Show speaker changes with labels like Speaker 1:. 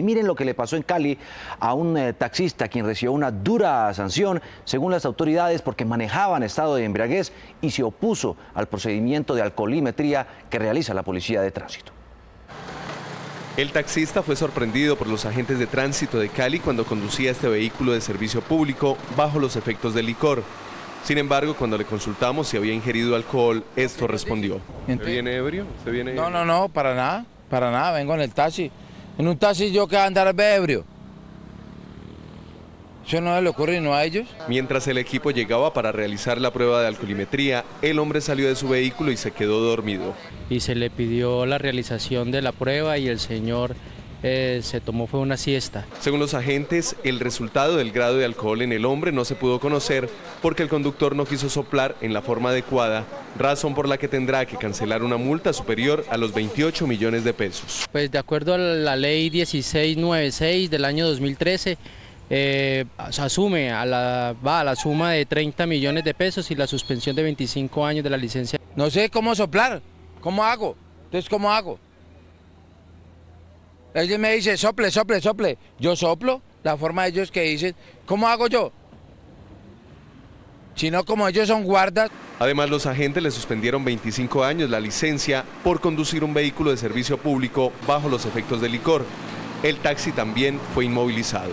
Speaker 1: Y miren lo que le pasó en Cali a un eh, taxista quien recibió una dura sanción, según las autoridades, porque manejaba en estado de embriaguez y se opuso al procedimiento de alcoholimetría que realiza la policía de tránsito.
Speaker 2: El taxista fue sorprendido por los agentes de tránsito de Cali cuando conducía este vehículo de servicio público bajo los efectos del licor. Sin embargo, cuando le consultamos si había ingerido alcohol, esto respondió.
Speaker 3: ¿Se viene ebrio? ¿Se viene no, no, no, para nada, para nada, vengo en el taxi. En un taxi yo que andar ebrio. Eso no le ocurre no a ellos.
Speaker 2: Mientras el equipo llegaba para realizar la prueba de alcoholimetría, el hombre salió de su vehículo y se quedó dormido.
Speaker 4: Y se le pidió la realización de la prueba y el señor eh, se tomó fue una siesta.
Speaker 2: Según los agentes, el resultado del grado de alcohol en el hombre no se pudo conocer porque el conductor no quiso soplar en la forma adecuada, razón por la que tendrá que cancelar una multa superior a los 28 millones de pesos.
Speaker 4: Pues de acuerdo a la ley 1696 del año 2013, eh, se asume a la, va a la suma de 30 millones de pesos y la suspensión de 25 años de la licencia.
Speaker 3: No sé cómo soplar, ¿cómo hago? Entonces, ¿cómo hago? Ellos me dice, sople, sople, sople. Yo soplo, la forma de ellos que dicen, ¿cómo hago yo? Si no, como ellos son guardas.
Speaker 2: Además, los agentes le suspendieron 25 años la licencia por conducir un vehículo de servicio público bajo los efectos del licor. El taxi también fue inmovilizado.